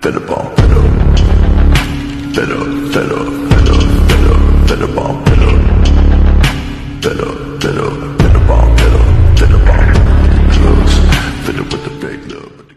Better bomb, better. Better, better, better, better, bomb, better. Better, better, bomb, better, better bomb. Drugs, better with the big love.